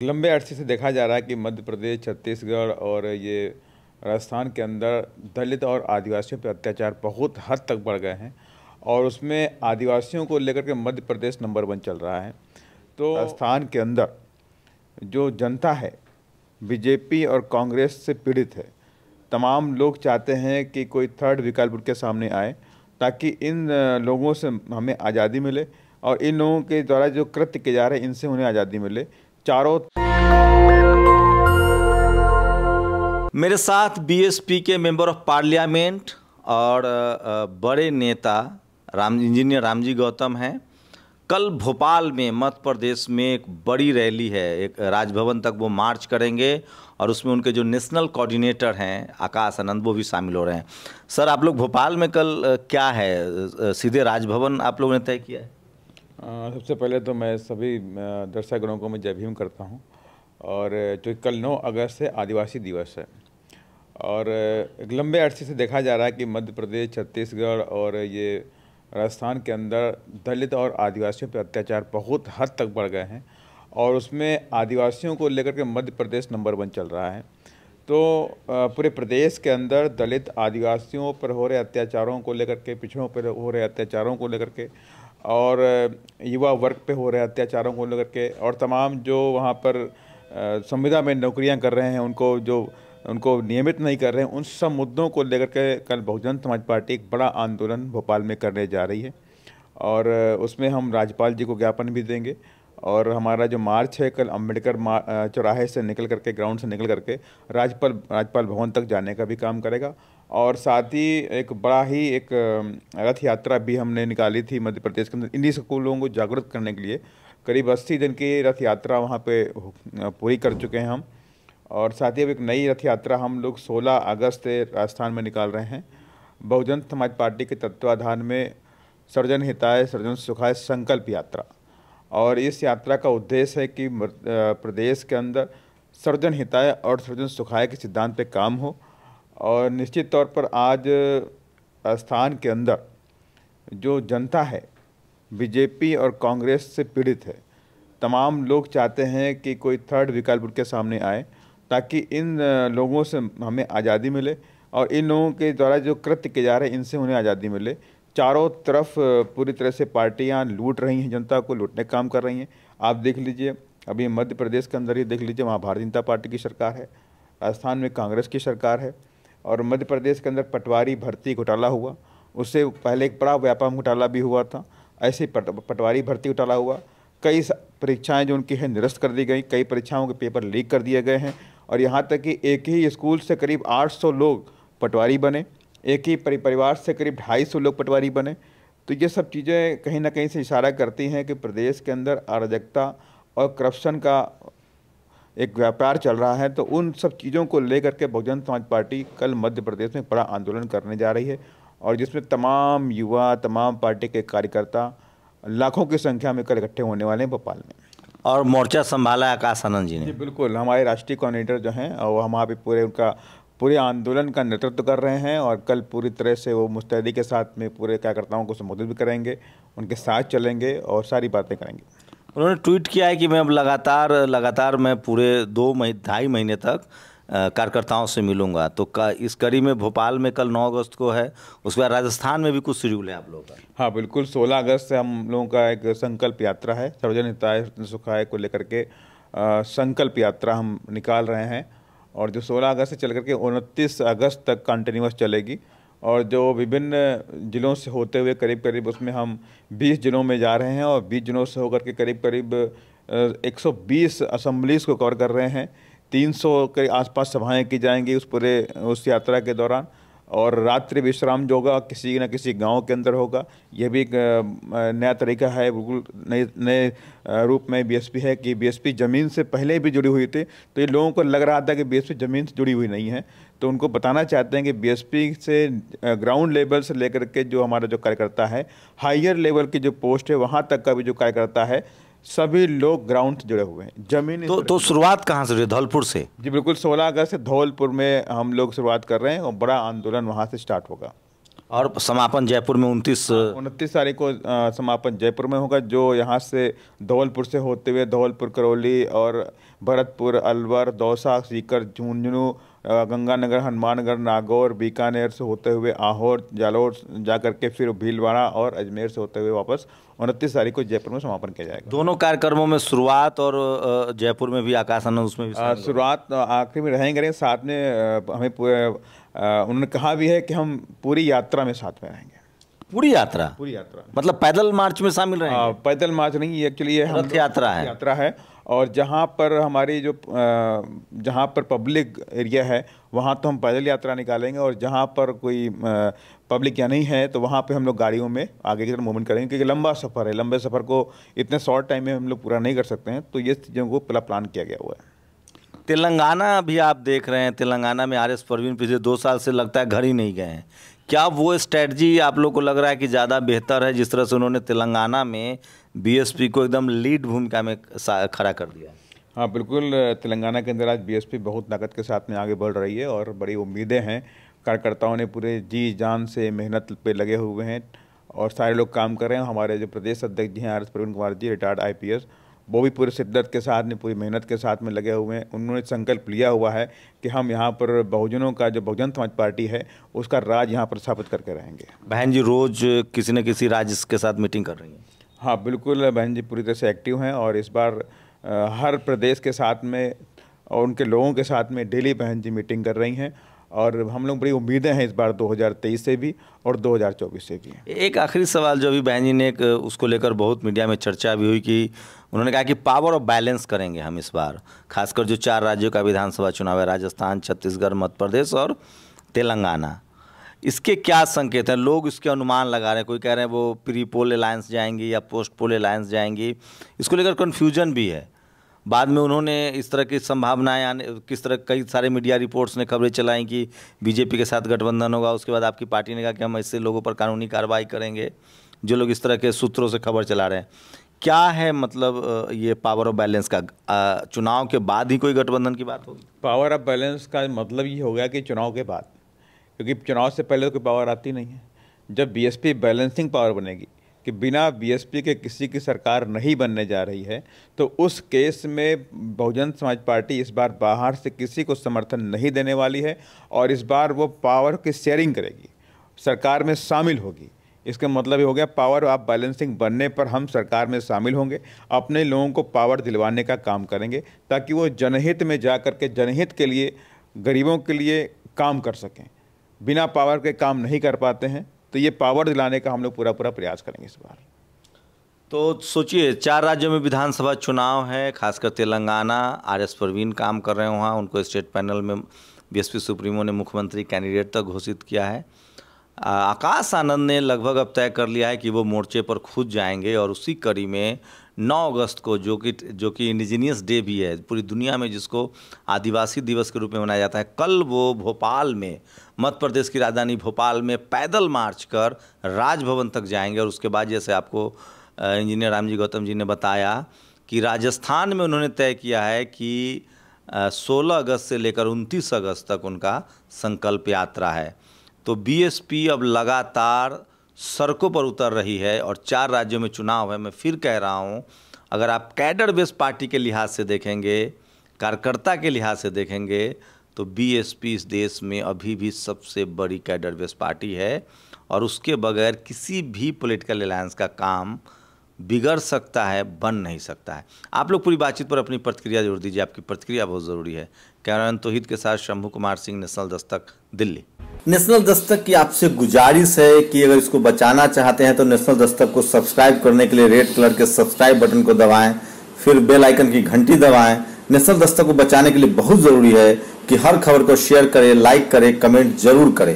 लंबे अरसे से देखा जा रहा है कि मध्य प्रदेश, छत्तीसगढ़ और ये राजस्थान के अंदर दलित और आदिवासियों पर अत्याचार बहुत हद तक बढ़ गए हैं और उसमें आदिवासियों को लेकर के मध्य प्रदेश नंबर वन चल रहा है। तो राजस्थान के अंदर जो जनता है, बीजेपी और कांग्रेस से पीड़ित है, तमाम लोग चाहते हैं कि कोई थर्ड विकल्प उनके सामने आए ताकि इन लोगों से हमें आज़ादी मिले और इन लोगों के द्वारा जो कृत्य किए जा रहे हैं, इनसे उन्हें आज़ादी मिले। चारों। मेरे साथ बीएसपी के मेंबर ऑफ़ पार्लियामेंट और बड़े नेता राम इंजीनियर रामजी गौतम हैं। कल भोपाल में मध्य प्रदेश में एक बड़ी रैली है, एक राजभवन तक वो मार्च करेंगे और उसमें उनके जो नेशनल कोऑर्डिनेटर हैं, आकाश आनंद, वो भी शामिल हो रहे हैं। सर, आप लोग भोपाल में कल क्या है? सीधे राजभवन आप लोगों ने तय किया है? सबसे पहले तो मैं सभी दर्शकगणों को मैं जय भीम करता हूँ। और जो कल नौ अगस्त है आदिवासी दिवस है। और, एक लंबे अरसे से देखा जा रहा है कि मध्य प्रदेश, छत्तीसगढ़ और ये राजस्थान के अंदर दलित और आदिवासियों पर अत्याचार बहुत हद तक बढ़ गए हैं। और उसमें आदिवासियों को लेकर के मध्य प्रदेश नंबर वन चल रहा है। तो पूरे प्रदेश के अंदर दलित आदिवासियों पर हो रहे अत्याचारों को लेकर के, पिछड़ों पर हो रहे अत्याचारों को लेकर के और युवा वर्ग पे हो रहे अत्याचारों को लेकर के और तमाम जो वहाँ पर संविदा में नौकरियाँ कर रहे हैं, उनको जो, उनको नियमित नहीं कर रहे हैं, उन सब मुद्दों को लेकर के कल बहुजन समाज पार्टी एक बड़ा आंदोलन भोपाल में करने जा रही है। और उसमें हम राज्यपाल जी को ज्ञापन भी देंगे और हमारा जो मार्च है, कल अंबेडकर चौराहे से निकल करके, ग्राउंड से निकल करके राज्यपाल राज्यपाल भवन तक जाने का भी काम करेगा। और साथ ही एक बड़ा ही एक रथ यात्रा भी हमने निकाली थी मध्य प्रदेश के अंदर इन्हीं स्कूलों को जागरूक करने के लिए। करीब अस्सी दिन की रथ यात्रा वहाँ पे पूरी कर चुके हैं हम। और साथ ही अब एक नई रथ यात्रा हम लोग 16 अगस्त राजस्थान में निकाल रहे हैं। बहुजन समाज पार्टी के तत्वाधान में सर्जन हिताय, सर्जन सुखाय संकल्प यात्रा। और इस यात्रा का उद्देश्य है कि प्रदेश के अंदर सर्जन हिताय और सर्जन सुखाय के सिद्धांत पर काम हो। और निश्चित तौर पर आज राजस्थान के अंदर जो जनता है, बीजेपी और कांग्रेस से पीड़ित है, तमाम लोग चाहते हैं कि कोई थर्ड विकल्प उनके सामने आए ताकि इन लोगों से हमें आज़ादी मिले और इन लोगों के द्वारा जो कृत्य किए जा रहे हैं, इनसे उन्हें आज़ादी मिले। चारों तरफ़ पूरी तरह से पार्टियाँ लूट रही हैं, जनता को लूटने का काम कर रही हैं। आप देख लीजिए, अभी मध्य प्रदेश के अंदर ही देख लीजिए, वहाँ भारतीय जनता पार्टी की सरकार है राजस्थान में कांग्रेस की सरकार है। और मध्य प्रदेश के अंदर पटवारी भर्ती घोटाला हुआ। उससे पहले एक बड़ा व्यापम घोटाला भी हुआ था। ऐसे पट, पटवारी भर्ती घोटाला हुआ। कई परीक्षाएँ जो उनकी हैं निरस्त कर दी गई। कई परीक्षाओं के पेपर लीक कर दिए गए हैं। और यहाँ तक कि एक ही स्कूल से करीब 800 लोग पटवारी बने। एक ही परि परिवार से करीब 250 लोग पटवारी बने। तो ये सब चीज़ें कहीं ना कहीं से इशारा करती हैं कि प्रदेश के अंदर अराजकता और करप्शन का एक व्यापार चल रहा है तो उन सब चीज़ों को लेकर के बहुजन समाज पार्टी कल मध्य प्रदेश में बड़ा आंदोलन करने जा रही है और जिसमें तमाम युवा तमाम पार्टी के कार्यकर्ता लाखों की संख्या में कल इकट्ठे होने वाले हैं भोपाल में। और मोर्चा संभाला आकाश आनंद जी ने। जी बिल्कुल। हमारे राष्ट्रीय कोऑर्डिनेटर जो हैं वो हम वहाँ पे पूरे उनका पूरे आंदोलन का नेतृत्व कर रहे हैं और कल पूरी तरह से वो मुस्तैदी के साथ में पूरे कार्यकर्ताओं को संबोधित भी करेंगे उनके साथ चलेंगे और सारी बातें करेंगे। उन्होंने ट्वीट किया है कि मैं अब लगातार लगातार मैं पूरे दो मही, ढाई महीने तक कार्यकर्ताओं से मिलूँगा। तो का, इस कड़ी में भोपाल में कल 9 अगस्त को है, उसके बाद राजस्थान में भी कुछ शेड्यूल है आप लोगों का। हाँ बिल्कुल 16 अगस्त से हम लोगों का एक संकल्प यात्रा है सर्वजन हिताय सुखाय को लेकर के संकल्प यात्रा हम निकाल रहे हैं, और जो 16 अगस्त से चल करके उनतीस अगस्त तक कंटिन्यूस चलेगी। और जो विभिन्न जिलों से होते हुए करीब करीब उसमें हम 20 जिलों में जा रहे हैं और 20 जिलों से होकर के करीब करीब अ, 120 असम्बलीज को कवर कर रहे हैं। 300 के आसपास सभाएँ की जाएँगी उस पूरे उस यात्रा के दौरान। और रात्रि विश्राम जो होगा किसी न किसी गाँव के अंदर होगा। यह भी एक नया तरीका है। बिल्कुल नए नए रूप में बीएसपी है कि बीएसपी ज़मीन से पहले भी जुड़ी हुई थी। तो ये लोगों को लग रहा था कि बीएसपी ज़मीन से जुड़ी हुई नहीं है। तो उनको बताना चाहते हैं कि बीएसपी से ग्राउंड लेवल से लेकर के जो हमारा जो कार्यकर्ता है हाइयर लेवल की जो पोस्ट है वहाँ तक का भी जो कार्यकर्ता है सभी लोग ग्राउंड से जुड़े हुए हैं। ज़मीन तो तो शुरुआत कहाँ से हुई? धौलपुर से? जी बिल्कुल 16 अगस्त से धौलपुर में हम लोग शुरुआत कर रहे हैं और बड़ा आंदोलन वहाँ से स्टार्ट होगा। और समापन जयपुर में उनतीस उनतीस तारीख को समापन जयपुर में होगा जो यहाँ से धौलपुर से होते हुए धौलपुर करौली और भरतपुर अलवर दौसा सीकर झुंझुनू गंगानगर हनुमानगढ़ नागौर बीकानेर से होते हुए आहोर जालौर जा करके फिर भीलवाड़ा और अजमेर से होते हुए वापस उनतीस तारीख को जयपुर में समापन किया जाएगा। दोनों कार्यक्रमों में शुरुआत और जयपुर में भी आकाश आनंद उसमें भी शुरुआत आखिरी में रहेंगे साथ में हमें पूरे उन्होंने कहा भी है कि हम पूरी यात्रा में साथ में रहेंगे। पूरी यात्रा? पूरी यात्रा। मतलब पैदल मार्च में शामिल रहे हाँ, पैदल मार्च नहीं एक्चुअली ये हम यात्रा है। यात्रा है। और जहाँ पर हमारी जो जहाँ पर पब्लिक एरिया है, वहाँ तो हम पैदल यात्रा निकालेंगे और जहाँ पर कोई पब्लिक या नहीं है तो वहाँ पे हम लोग गाड़ियों में आगे की तरफ़ मूवमेंट करेंगे, क्योंकि लंबा सफ़र है। लंबे सफ़र को इतने शॉर्ट टाइम में हम लोग पूरा नहीं कर सकते हैं तो ये चीज़ों को पहला प्लान किया गया हुआ है। तेलंगाना भी आप देख रहे हैं, तेलंगाना में आर एस परवीन पिछले दो साल से लगता है घर ही नहीं गए हैं। क्या वो स्ट्रेटजी आप लोग को लग रहा है कि ज़्यादा बेहतर है, जिस तरह से उन्होंने तेलंगाना में बीएसपी को एकदम लीड भूमिका में खड़ा कर दिया हाँ? बिल्कुल, तेलंगाना के अंदर आज बीएसपी बहुत ताकत के साथ में आगे बढ़ रही है और बड़ी उम्मीदें हैं। कार्यकर्ताओं ने पूरे जी जान से मेहनत पे लगे हुए हैं और सारे लोग काम कर रहे हैं। हमारे जो प्रदेश अध्यक्ष जी हैं, R S Praveen Kumar ji retired IPS वो भी पूरे शिद्दत के साथ में पूरी मेहनत के साथ में लगे हुए हैं। उन्होंने संकल्प लिया हुआ है कि हम यहाँ पर बहुजनों का जो बहुजन समाज पार्टी है उसका राज यहाँ पर स्थापित करके रहेंगे। बहन जी रोज किसी न किसी राज्य के साथ मीटिंग कर रही हैं? हाँ बिल्कुल बहन जी पूरी तरह से एक्टिव हैं और इस बार हर प्रदेश के साथ में और उनके लोगों के साथ में डेली बहन जी मीटिंग कर रही हैं। और हम लोग बड़ी उम्मीदें हैं इस बार 2023 से भी और 2024 से भी। एक आखिरी सवाल जो अभी बहन जी ने, एक उसको लेकर बहुत मीडिया में चर्चा भी हुई कि उन्होंने कहा कि पावर ऑफ़ बैलेंस करेंगे हम इस बार, खासकर जो चार राज्यों का विधानसभा चुनाव है, राजस्थान, छत्तीसगढ़, मध्य प्रदेश और तेलंगाना। इसके क्या संकेत हैं? लोग इसके अनुमान लगा रहे हैं, कोई कह रहे हैं वो प्री पोल अलायंस जाएँगी या पोस्ट पोल अलायंस जाएँगी। इसको लेकर कन्फ्यूज़न भी है। बाद में उन्होंने इस तरह की संभावनाएँ आने, किस तरह कई सारे मीडिया रिपोर्ट्स ने खबरें चलाई कि बीजेपी के साथ गठबंधन होगा, उसके बाद आपकी पार्टी ने कहा कि हम ऐसे लोगों पर कानूनी कार्रवाई करेंगे, जो लोग इस तरह के सूत्रों से खबर चला रहे हैं। क्या है मतलब ये पावर ऑफ़ बैलेंस का चुनाव के बाद ही कोई गठबंधन की बात होगी? पावर ऑफ़ बैलेंस का मतलब ये हो गया कि चुनाव के बाद, क्योंकि चुनाव से पहले तो कोई पावर आती नहीं है। जब बीएसपी बैलेंसिंग पावर बनेगी कि बिना बीएसपी के किसी की सरकार नहीं बनने जा रही है तो उस केस में बहुजन समाज पार्टी इस बार बाहर से किसी को समर्थन नहीं देने वाली है और इस बार वो पावर की शेयरिंग करेगी। सरकार में शामिल होगी। इसका मतलब ये हो गया पावर ऑफ़ बैलेंसिंग बनने पर हम सरकार में शामिल होंगे, अपने लोगों को पावर दिलवाने का काम करेंगे, ताकि वो जनहित में जा कर के, जनहित के लिए, गरीबों के लिए काम कर सकें। बिना पावर के काम नहीं कर पाते हैं। तो ये पावर दिलाने का हम लोग पूरा पूरा प्रयास करेंगे इस बार। तो सोचिए, चार राज्यों में विधानसभा चुनाव है, खासकर तेलंगाना, आर एस परवीन काम कर रहे हैं वहाँ, उनको स्टेट पैनल में बीएसपी सुप्रीमो ने मुख्यमंत्री कैंडिडेट तक घोषित किया है। आकाश आनंद ने लगभग अब तय कर लिया है कि वो मोर्चे पर खुद जाएँगे और उसी कड़ी में 9 अगस्त को, जो कि जो कि इंडिजीनियस डे भी है, पूरी दुनिया में जिसको आदिवासी दिवस के रूप में मनाया जाता है। कल वो भोपाल में, मध्य प्रदेश की राजधानी भोपाल में पैदल मार्च कर राजभवन तक जाएँगे। और उसके बाद जैसे आपको इंजीनियर रामजी गौतम जी ने बताया कि राजस्थान में उन्होंने तय किया है कि सोलह अगस्त से लेकर उनतीस अगस्त तक उनका संकल्प यात्रा है। तो बीएसपी अब लगातार सड़कों पर उतर रही है और चार राज्यों में चुनाव है। मैं फिर कह रहा हूँ, अगर आप कैडर बेस पार्टी के लिहाज से देखेंगे, कार्यकर्ता के लिहाज से देखेंगे तो बीएसपी इस देश में अभी भी सबसे बड़ी कैडर बेस पार्टी है और उसके बगैर किसी भी पॉलिटिकल अलायंस का काम बिगड़ सकता है, बन नहीं सकता है। आप लोग पूरी बातचीत पर अपनी प्रतिक्रिया ज़रूर दीजिए, आपकी प्रतिक्रिया बहुत ज़रूरी है। कैमरामैन तोहिद के साथ शंभू कुमार सिंह नेशनल दस्तक दिल्ली। नेशनल दस्तक की आपसे गुजारिश है कि अगर इसको बचाना चाहते हैं तो नेशनल दस्तक को सब्सक्राइब करने के लिए रेड कलर के सब्सक्राइब बटन को दबाएँ, फिर बेल आइकन की घंटी दबाएँ। नेशनल दस्तक को बचाने के लिए बहुत ज़रूरी है कि हर खबर को शेयर करें, लाइक करें, कमेंट ज़रूर करें।